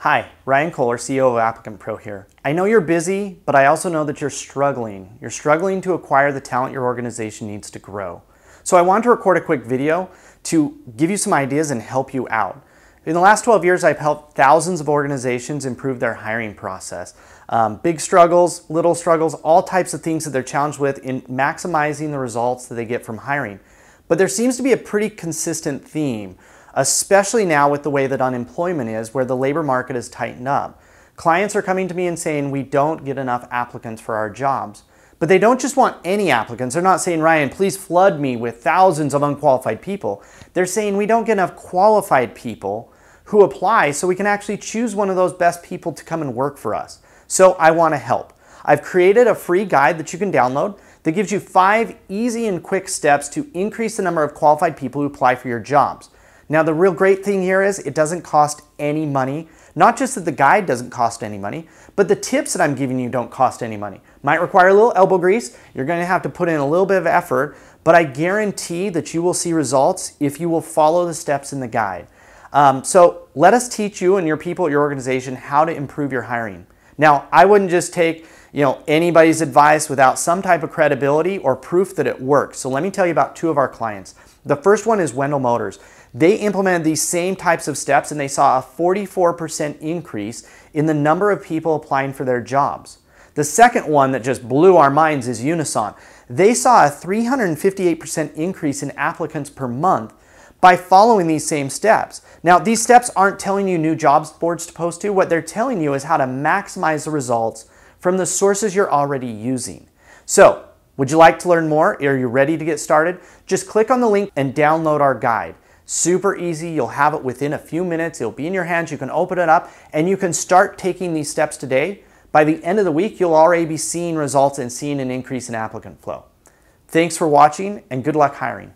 Hi, Ryan Kohler, CEO of ApplicantPro here. I know you're busy, but I also know that you're struggling. You're struggling to acquire the talent your organization needs to grow. So I wanted to record a quick video to give you some ideas and help you out. In the last 12 years, I've helped thousands of organizations improve their hiring process. Um, big struggles, little struggles, all types of things that they're challenged with in maximizing the results that they get from hiring. But there seems to be a pretty consistent theme especially now with the way that unemployment is, where the labor market is tightened up. Clients are coming to me and saying we don't get enough applicants for our jobs. But they don't just want any applicants. They're not saying, Ryan, please flood me with thousands of unqualified people. They're saying we don't get enough qualified people who apply so we can actually choose one of those best people to come and work for us. So I want to help. I've created a free guide that you can download that gives you five easy and quick steps to increase the number of qualified people who apply for your jobs. Now the real great thing here is it doesn't cost any money. Not just that the guide doesn't cost any money, but the tips that I'm giving you don't cost any money. Might require a little elbow grease. You're going to have to put in a little bit of effort, but I guarantee that you will see results if you will follow the steps in the guide. Um, so let us teach you and your people at your organization how to improve your hiring. Now, I wouldn't just take you know, anybody's advice without some type of credibility or proof that it works. So let me tell you about two of our clients. The first one is Wendell Motors. They implemented these same types of steps and they saw a 44% increase in the number of people applying for their jobs. The second one that just blew our minds is Unison. They saw a 358% increase in applicants per month by following these same steps. Now, these steps aren't telling you new jobs boards to post to. What they're telling you is how to maximize the results from the sources you're already using. So, would you like to learn more? Are you ready to get started? Just click on the link and download our guide. Super easy. You'll have it within a few minutes. It'll be in your hands. You can open it up and you can start taking these steps today. By the end of the week, you'll already be seeing results and seeing an increase in applicant flow. Thanks for watching and good luck hiring.